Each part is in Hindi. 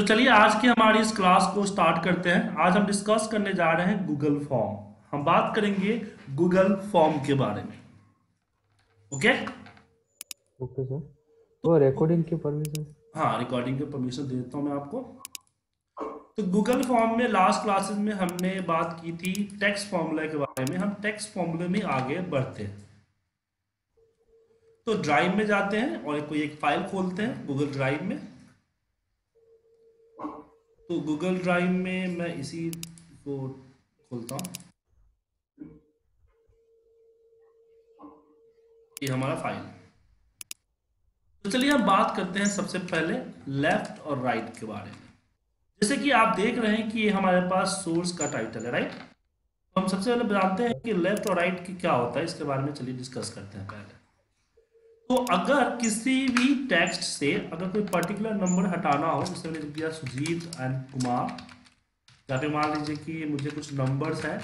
तो चलिए आज की हमारी इस क्लास को स्टार्ट करते हैं। आज हम डिस्कस करने जा रहे हैं गूगल फॉर्म हम बात करेंगे गूगल फॉर्म के बारे में। ओके ओके सर वो रिकॉर्डिंग की परमिशन हाँ रिकॉर्डिंग की परमिशन दे देता हूँ मैं आपको। तो गूगल फॉर्म में लास्ट क्लासेस में हमने बात की थी टेक्स्ट फॉर्मूला के बारे में। हम टेक्स्ट फॉर्मूले में आगे बढ़ते हैं। तो ड्राइव में जाते हैं और कोई एक फ़ाइल खोलते हैं गूगल ड्राइव में। तो गूगल ड्राइव में मैं इसी को खोलता हूँ। ये हमारा फ़ाइल तो चलिए हम बात करते हैं सबसे पहले लेफ़्ट और राइट right के बारे में। जैसे कि आप देख रहे हैं कि ये हमारे पास सोर्स का टाइटल है राइट तो हम सबसे पहले जानते हैं कि लेफ़्ट और राइट की क्या होता है, इसके बारे में चलिए डिस्कस करते हैं पहले। तो अगर किसी भी टेक्स्ट से अगर कोई पर्टिकुलर नंबर हटाना हो, जैसे मैंने दिया सुजीत एंड कुमार, या फिर मान लीजिए कि मुझे कुछ नंबर्स हैं,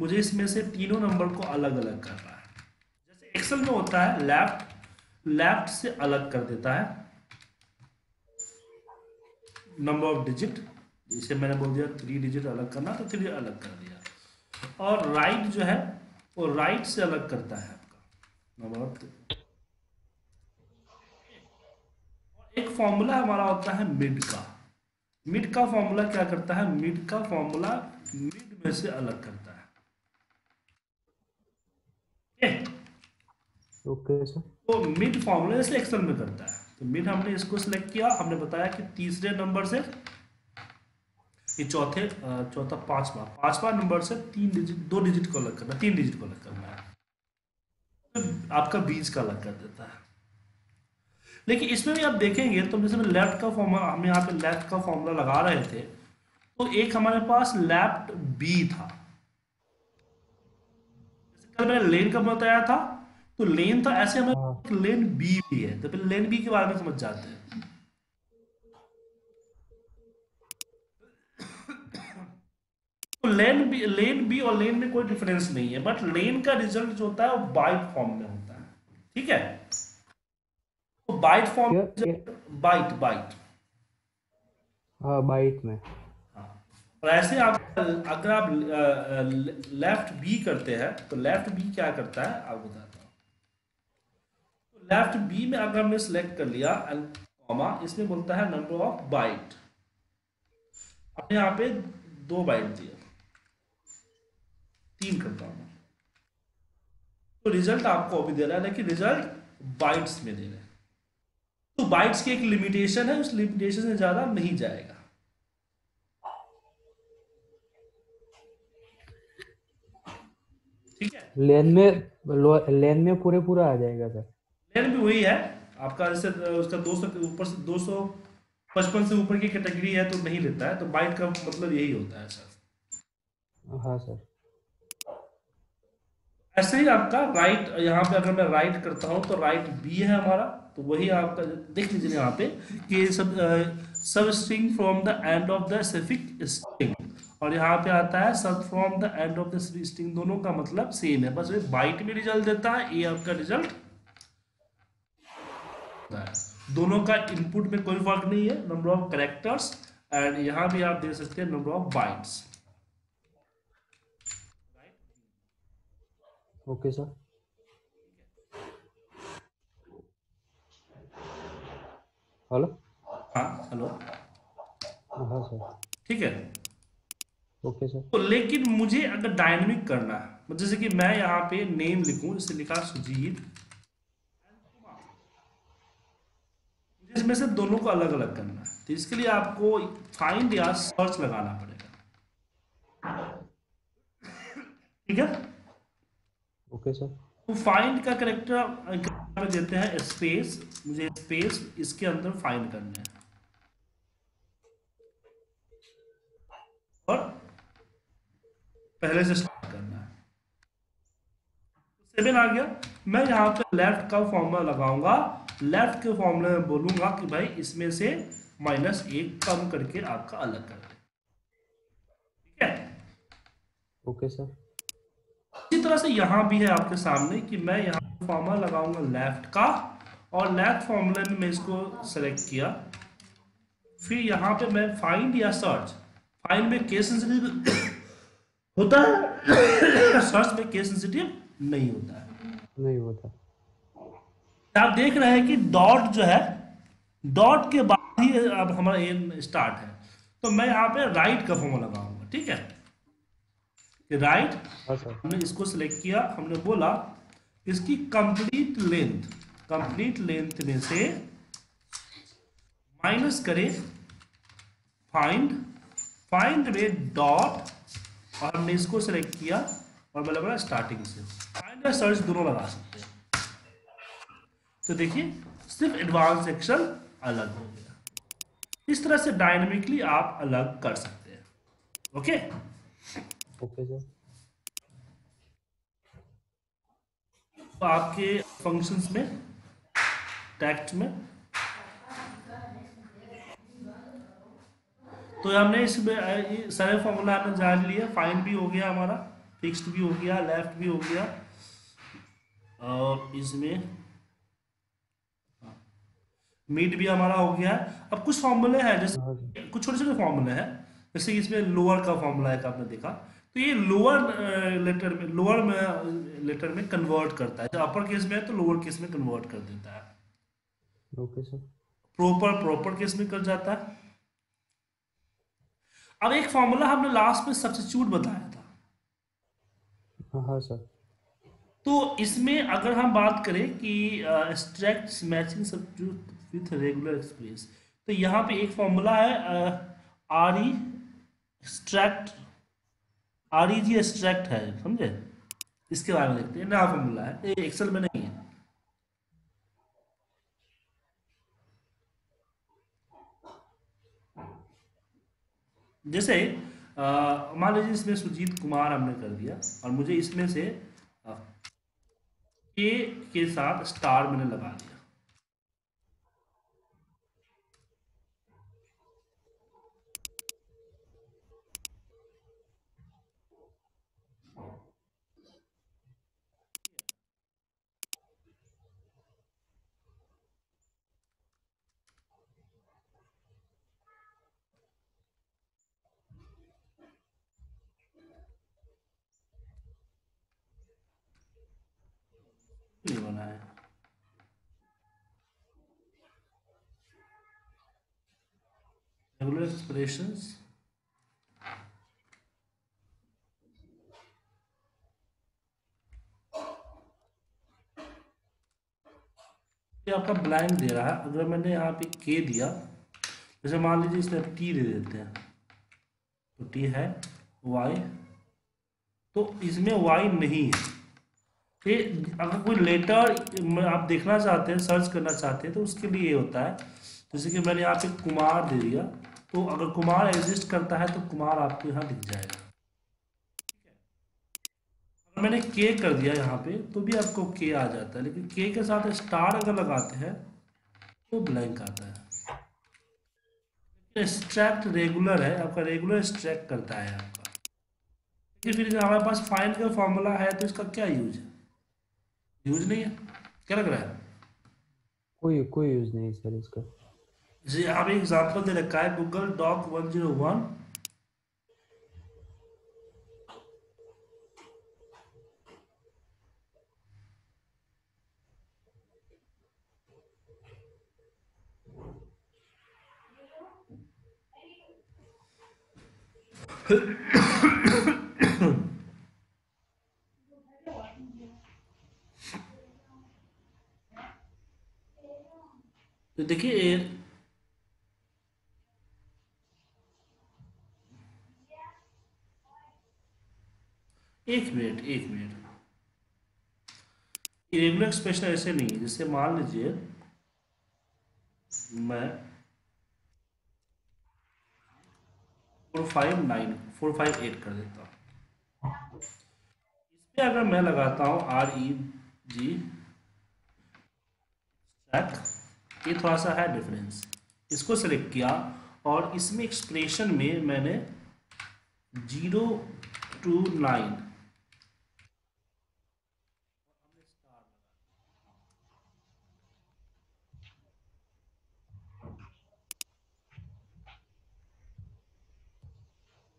मुझे इसमें से तीनों नंबर को अलग अलग करना है। जैसे एक्सेल में होता है लेफ़्ट लेफ़्ट से अलग कर देता है। नंबर ऑफ़ डिजिट जिसे मैंने बोल दिया थ्री डिजिट अलग करना तो थ्री अलग कर दिया। और राइट जो है, वो राइट से अलग करता है आपका। नंबर ऑफ़ एक फॉर्मूला हमारा होता है मिड का। मिड का फॉर्मूला क्या करता है? मिड का फॉर्मूला मिड में से अलग करता है। ओके सर तो मिड फॉर्मूला से एक्सेल में करता है। तो मिड हमने इसको सिलेक्ट किया। हमने बताया कि तीसरे नंबर से ये चौथे चौथा पांचवा पांचवा नंबर से तीन डिजिट दो डिजिट को अलग करना तीन डिजिट को अलग करना है। तो आपका बीज का अलग कर देता है। लेकिन इसमें भी आप देखेंगे तो जैसे लेफ़्ट का फॉर्मूला हम यहाँ पे लेफ़्ट का फॉर्मूला लगा रहे थे तो एक हमारे पास लेफ़्ट बी था। कल मैंने लेन का बताया था तो लेन था ऐसे हमें लेन बी भी है तो फिर लेन बी के बारे में समझ जाते हैं। तो लेन बी लेन बी और लेन में कोई डिफरेंस नहीं है बट लेन का रिज़ल्ट जो होता है वो बाइट फॉर्म में होता है। ठीक है? तो बाइट फॉर्म बाइट बाइट हाँ बाइट में। और ऐसे आप अगर आप लेफ़्ट बी करते हैं तो लेफ़्ट बी क्या करता है? आप बताता हूँ। तो लेफ़्ट बी में अगर हमने सेलेक्ट कर लिया कॉमा इसमें बोलता है नंबर ऑफ़ बाइट अब यहाँ पे दो बाइट दिया तीन करता हूँ। तो रिज़ल्ट आपको अभी दे रहा है लेकिन रिज़ल्ट बाइट्स में दे रहा है। तो बाइट्स की एक लिमिटेशन है उस लिमिटेशन से ज़्यादा नहीं जाएगा। ठीक है? लेन में लेन में पूरे पूरा आ जाएगा सर। लेन भी वही है। आपका जैसे उसका 200 के ऊपर से 255 से ऊपर की कैटेगरी है तो नहीं लेता है। तो बाइट का मतलब यही होता है सर। हाँ सर। ऐसे ही आपका राइट यहाँ पे अगर मैं राइट करता हूँ तो राइट बी है हमारा तो वही आपका, देख लीजिए यहाँ पे, कि sub substring from the end of the specific string और यहाँ पे आता है, sub from the end of the string दोनों का मतलब सेम है। बस बाइट में रिज़ल्ट देता है, ये आपका रिज़ल्ट दोनों का इनपुट में कोई फ़र्क नहीं है नंबर ऑफ़ करेक्टर्स एंड यहाँ भी आप दे सकते हैं number of bytes okay sir hello हाँ हेलो हाँ सर ठीक है। ओके सर तो लेकिन मुझे अगर डायनेमिक करना है जैसे कि मैं यहाँ पे नेम लिखूं जैसे लिखा सुजीत। इसमें से दोनों को अलग अलग करना है। तो इसके लिए आपको फाइंड या सर्च लगाना पड़ेगा। ठीक है? ओके सर तो फाइंड का करेक्टर देते हैं स्पेस मुझे स्पेस इसके अंदर फाइंड करना है. और पहले से स्टार्ट करना है. सेवन आ गया. मैं यहाँ पे लेफ़्ट का फॉर्मूला लगाऊँगा. लेफ़्ट के फॉर्मूले में बोलूँगा कि भाई इसमें से माइनस एक कम करके आपका अलग कर दे. ठीक है? ओके सर तरह से यहाँ भी है आपके सामने कि मैं यहाँ फॉर्मूला लगाऊँगा लेफ़्ट का और लेफ़्ट फॉर्मूले में मैं इसको सेलेक्ट किया। फिर यहाँ पे मैं फाइंड या सर्च फाइंड में केस सेंसिटिव होता है सर्च में केस सेंसिटिव नहीं होता है। नहीं होता। आप देख रहे हैं कि डॉट जो है डॉट के बाद ही अब हमारा एन स्टार्ट है। तो मैं यहाँ पे राइट का फॉर्मूला लगाऊँगा ठीक है? राइट हाँ हमने इसको सिलेक्ट किया हमने बोला इसकी कंप्लीट लेंथ कंप्लीट लेंथ में से माइनस करें फाइंड फाइंड में डॉट और हमने इसको सिलेक्ट किया और मैं लगा स्टार्टिंग से। फाइंड या सर्च दोनों लगा सकते हैं। तो देखिए सिर्फ़ एडवांस सेक्शन अलग हो गया। इस तरह से डायनेमिकली आप अलग कर सकते हैं। Okay okay sir. तो आपके फ़ंक्शंस में टेक्स्ट में। तो हमने इसमें सारे फॉर्मूला हमने जान लिया। फाइंड भी हो गया हमारा फिक्स्ड भी हो गया लेफ़्ट भी हो गया। और इसमें मीट भी हमारा हो गया। अब कुछ फॉर्मूले हैं जैसे हाँ कुछ छोटे छोटे फॉर्मूले हैं। जैसे इसमें लोअर का फॉर्मूला है आपने देखा। तो ये लोअर लेटर में लोअर में लेटर में कन्वर्ट करता है। जब अपर केस में है तो लोअर केस में कन्वर्ट कर देता है। Okay sir proper proper case में कर जाता है। अब एक फॉर्मूला हमने लास्ट में सब्स्टिट्यूट बताया था। हाँ हाँ सर तो इसमें अगर हम बात करें कि extract matching substitute with regular express तो यहाँ पे एक फॉर्मूला है R E extract R E G extract है, समझे? इसके बारे में देखते हैं। नया फॉर्मूला है। ये एक्सेल में नहीं है। जैसे मान लीजिए इसमें सुजीत कुमार हमने कर दिया, और मुझे इसमें से के के साथ स्टार मैंने लगा दिया। नहीं बना है regular expressions ये आपका ब्लैंक दे रहा है। अगर मैंने यहाँ पे के दिया, जैसे मान लीजिए इसमें टी दे देते हैं तो टी है वाई तो इसमें वाई नहीं है। ये अगर कोई लेटर आप देखना चाहते हैं सर्च करना चाहते हैं तो उसके लिए ये होता है। जैसे कि मैंने यहाँ पे कुमार दे दिया तो अगर कुमार एग्जिस्ट करता है तो कुमार आपको यहाँ दिख जाएगा। मैंने के कर दिया यहाँ पे तो भी आपको के आ जाता है लेकिन के के साथ स्टार अगर लगाते हैं तो ब्लैंक आता है। स्ट्रैक्ट रेगुलर है आपका रेगुलर स्ट्रैक्ट करता है आपका। लेकिन फिर हमारे पास फाइंड का फॉर्मूला है तो इसका क्या यूज़ है? यूज़ नहीं है? क्या लग रहा है? कोई कोई यूज़ नहीं सर इसका। जी आप एग्जांपल दे रखा है Google doc one zero one तो देखिए एक मिनट एक मिनट। इरेगुलर एक्सप्रेशन ऐसे नहीं है, जैसे मान लीजिए, मैं four five nine, four five eight कर देता हूँ। इसमें अगर मैं लगाता हूँ आर ई जी ये थोड़ा सा है डिफरेंस इसको सेलेक्ट किया और इसमें एक्सप्रेशन में मैंने zero two nine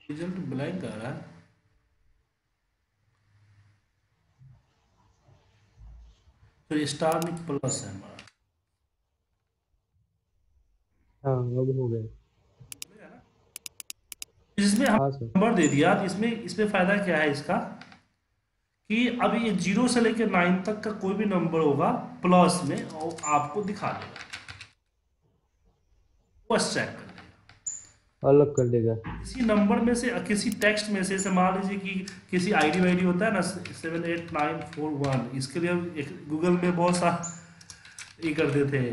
result blank आ रहा है फिर स्टार में प्लस है हमारा। हाँ अब हो गया। इसमें हम हाँ नंबर दे दिया। तो इसमें इसमें फ़ायदा क्या है इसका? कि अब ये ज़ीरो से लेकर नाइन तक का कोई भी नंबर होगा प्लस में और आपको दिखा देगा। लेगा अलग कर देगा। किसी नंबर में से किसी टेक्स्ट में से जैसे मान लीजिए कि किसी आईडी वाईडी होता है ना seven eight nine four one इसके लिए एक गूगल में बहुत सा ये करते थे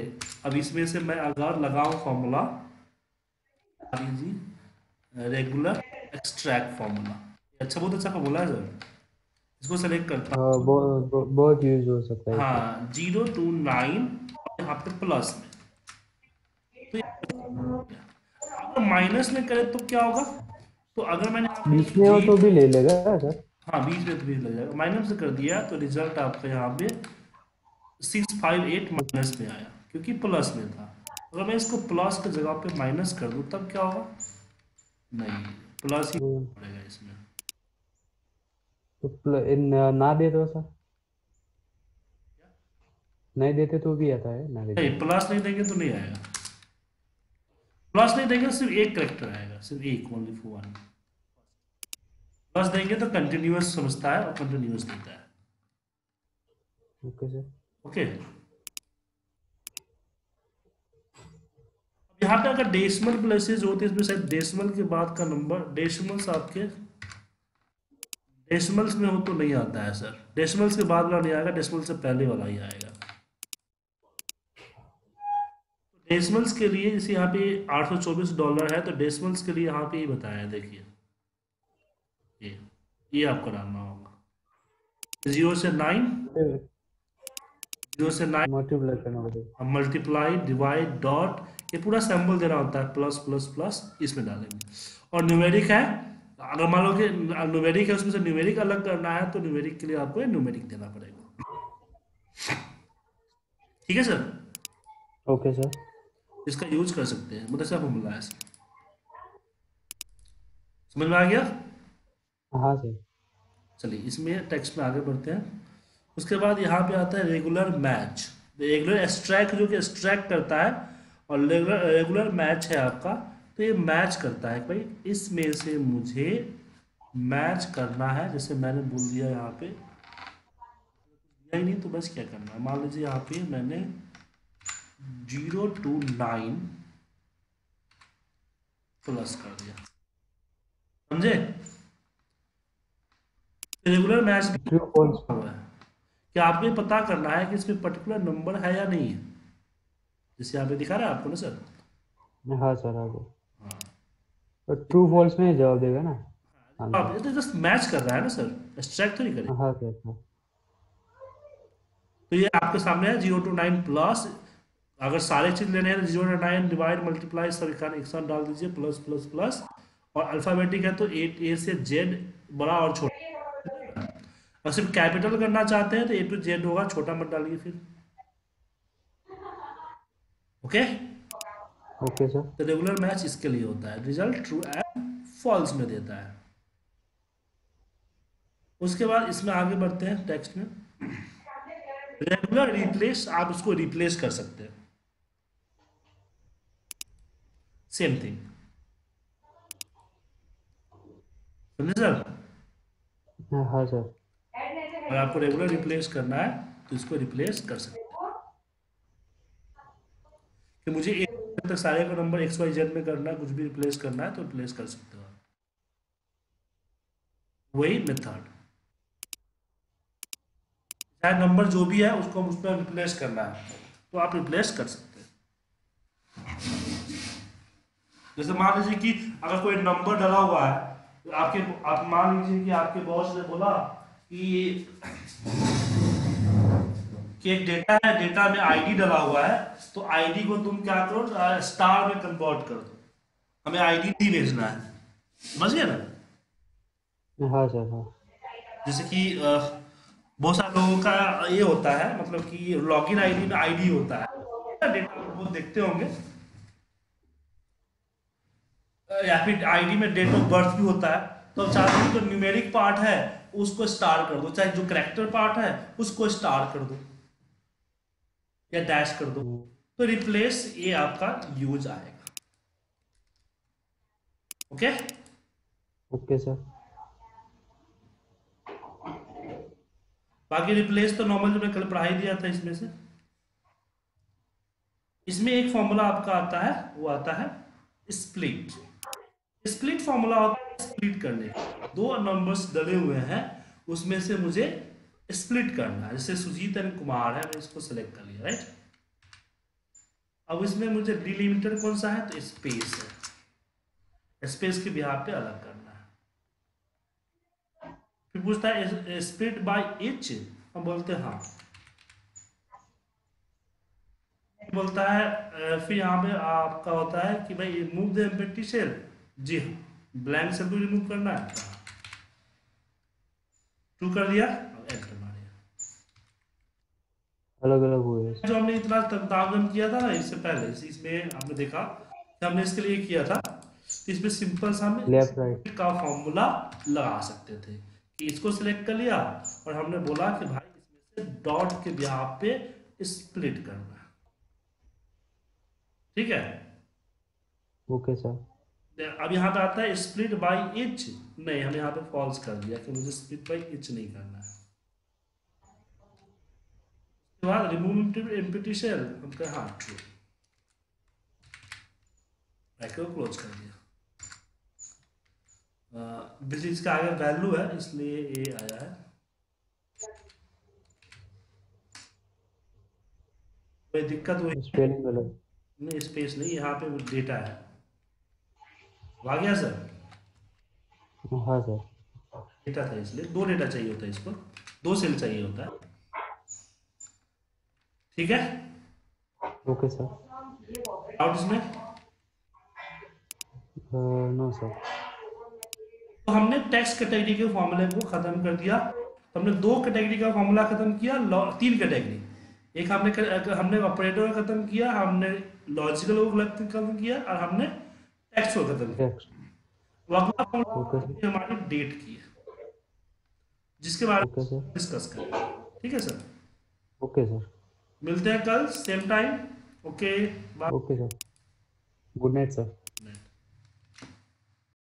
अब इसमें से मैं अगर लगाऊँ फॉर्मूला लीजिए रेगुलर एक्सट्रैक्ट फॉर्मूला अच्छा बहुत अच्छा फॉर्मूला है सर इसको सेलेक्ट करता हाँ। बहुत बहुत- यूज़ हो सकता है। हाँ ज़ीरो टू नाइन यहाँ पे प्लस में तो माइनस में करें तो क्या होगा? तो अगर मैंने बीच में हो तो भी ले लेगा सर। हाँ बीच में तो बीच लग। जाएगा माइनस से कर दिया तो रिज़ल्ट आपका यहाँ पे सिक्स फाइव एट माइनस में आया क्योंकि प्लस में था। अगर मैं इसको प्लस की जगह पे माइनस कर दूँ तब क्या होगा? नहीं प्लस ही हम्म। पड़ेगा इसमें। तो प्ल- इन- ना दे दो सर। नहीं देते तो भी आता है ना देते। नहीं प्लस नहीं देंगे तो नहीं आएगा। प्लस नहीं देंगे सिर्फ़ एक करेक्टर आएगा सिर्फ़ एक ओनली फॉर वन प्लस देंगे तो कंटिन्यूअस समझता है और कंटिन्यूअस देता है। ओके सर ओके यहाँ पे अगर डेसिमल प्लेसेस होते हैं इसमें शायद डेसिमल के बाद का नंबर डेसिमल्स आपके डेसिमल्स में हो तो नहीं आता है सर डेसिमल्स के बाद वाला नहीं आएगा डेसिमल से पहले वाला ही आएगा। डेसिमल्स के लिए जैसे यहाँ पे 824 डॉलर है तो डेसिमल्स के लिए यहाँ पे ये बताया है देखिए। ये ये आपको डालना होगा। ज़ीरो से नाइन ज़ीरो से नाइन मल्टीप्लाई करना पड़ेगा मल्टीप्लाई डिवाइड डॉट ये पूरा सैंपल देना होता है प्लस प्लस प्लस इसमें डालेंगे। और न्यूमेरिक है अगर मान लो कि न्यूमेरिक है उसमें से न्यूमेरिक अलग करना है तो न्यूमेरिक के लिए आपको न्यूमेरिक देना पड़ेगा। ठीक है सर? Okay sir. इसका यूज़ कर सकते हैं। मतलब फॉर्मूला है। समझ में आ गया? हाँ सर। चलिए इसमें टेक्स्ट में आगे बढ़ते हैं। उसके बाद यहाँ पे आता है रेगुलर मैच रेगुलर एक्सट्रैक्ट जो कि एक्सट्रैक्ट करता है और रेगुलर रेगुलर मैच है आपका तो ये मैच करता है भाई इसमें से मुझे मैच करना है। जैसे मैंने बोल दिया यहाँ पे दिया ही नहीं तो बस क्या करना है? मान लीजिए यहाँ पे मैंने ज़ीरो टू नाइन प्लस कर दिया। समझे? रेगुलर मैच क्या आपको ये पता करना है कि इसमें पर्टिकुलर नंबर है या नहीं है? जैसे यहाँ पे दिखा रहा है आपको ना सर? हाँ सर हाँ। सर तो ट्रू फॉल्स में जवाब देगा ना? हाँ आप ये तो जस्ट मैच कर रहा है ना सर? एक्सट्रैक्ट तो नहीं करेगा हाँ सर हाँ। तो ये आपके सामने है ज़ीरो टू नाइन प्लस अगर सारे चीज़ लेने हैं तो ज़ीरो नाइन डिवाइड मल्टीप्लाई सब एक साथ- डाल दीजिए प्लस प्लस प्लस। और अल्फाबेटिक है तो ए ए से जेड बड़ा और छोटा। और सिर्फ़ कैपिटल करना चाहते हैं तो ए टू जेड होगा छोटा मत डालिए फिर। ओके? Okay sir. तो रेगुलर मैच इसके लिए होता है। रिज़ल्ट ट्रू एंड फॉल्स में देता है। उसके बाद इसमें आगे बढ़ते हैं टेक्स्ट में। रेगुलर रिप्लेस आप इसको रिप्लेस कर सकते हैं। सेम थिंग समझे सर हाँ हाँ सर। अगर आपको रेगुलर रिप्लेस करना है तो इसको रिप्लेस कर सकते हैं। कि मुझे एक तक सारे का नंबर एक्स वाई जेड में करना है कुछ भी रिप्लेस करना है तो रिप्लेस कर सकते हो आप। वही मेथड चाहे नंबर जो भी है उसको हम उसमें रिप्लेस करना है तो आप रिप्लेस कर सकते हैं जैसे मान लीजिए कि अगर कोई नंबर डला हुआ है तो आपके आप मान लीजिए कि आपके बॉस ने बोला कि कि एक डेटा है डेटा में आईडी डला हुआ है तो आईडी को तुम क्या करो स्टार में कन्वर्ट कर दो। हमें आईडी नहीं भेजना है। समझ गए ना? हाँ सर हाँ। जैसे कि बहुत सारे लोगों का ये होता है मतलब कि लॉगिन आईडी में आईडी होता है। डेटा वो देखते होंगे? या फिर आईडी में डेट ऑफ़ बर्थ भी होता है तो अब चाहते हैं जो न्यूमेरिक पार्ट है उसको स्टार कर दो चाहे जो करेक्टर पार्ट है उसको स्टार कर दो या डैश कर दो तो रिप्लेस ये आपका यूज़ आएगा। ओके ओके सर बाकी रिप्लेस तो नॉर्मल जो मैं कल पढ़ाई दिया था इसमें से। इसमें एक फॉर्मूला आपका आता है वो आता है स्प्लिट स्प्लिट फॉर्मूला होता है स्प्लिट करने दो नंबर्स डले हुए हैं, उसमें से मुझे स्प्लिट करना है। जैसे सुजीत एंड कुमार है, मैं इसको सेलेक्ट कर लिया राइट अब इसमें मुझे डिलिमिटर कौन सा है? तो स्पेस है। स्पेस के बिहार पे अलग करना है। फिर पूछता है स्प्लिट बाय इच हम बोलते हैं हाँ। बोलता है फिर यहाँ पे आपका होता है कि भाई मूव द एम्प्टी सेल जी हाँ। ब्लैंक सेल को रिमूव करना है। टू कर दिया। एंटर मारिए अलग अलग हुए जो हमने इतना तागम किया था ना इससे पहले इसमें आपने देखा हमने इसके लिए किया था इसमें सिंपल सा हमें लेफ़्ट राइट का फॉर्मूला लगा सकते थे कि इसको सिलेक्ट कर लिया और हमने बोला कि भाई इसमें से डॉट के बिहार पे स्प्लिट करना ठीक है? ओके सर अब यहाँ पे आता है स्प्लिट बाय इच नहीं हम यहाँ पे फॉल्स कर दिया कि मुझे स्प्लिट बाय इच नहीं करना है। उसके बाद रिमूव एम्प्टी सेल हम कहे हाँ ट्रू ब्रैकेट क्लोज कर दिया। दिस इसका आगे वैल्यू है इसलिए ये आया है। कोई दिक्कत हुई? नहीं स्पेस नहीं यहाँ पे डेटा है। आ गया सर? हाँ सर। डेटा था इसलिए दो डेटा चाहिए होता है इसको दो सेल चाहिए होता है। ठीक है? Okay sir. आउट इसमें? नो सर तो हमने टेक्स्ट कैटेगरी के फॉर्मूले को खत्म कर दिया। तो हमने दो कैटेगरी का फॉर्मूला खत्म किया तीन कैटेगरी एक हमने हमने ऑपरेटर को खत्म किया हमने लॉजिकल को खत्म किया और हमने टेक्स्ट को। खत्म किया टेक्स्ट वो अगला फॉर्मूला ओके सर हमारी डेट की है जिसके बारे में डिस्कस कर। ठीक है सर ओके सर मिलते हैं कल same time okay bye okay sir good night sir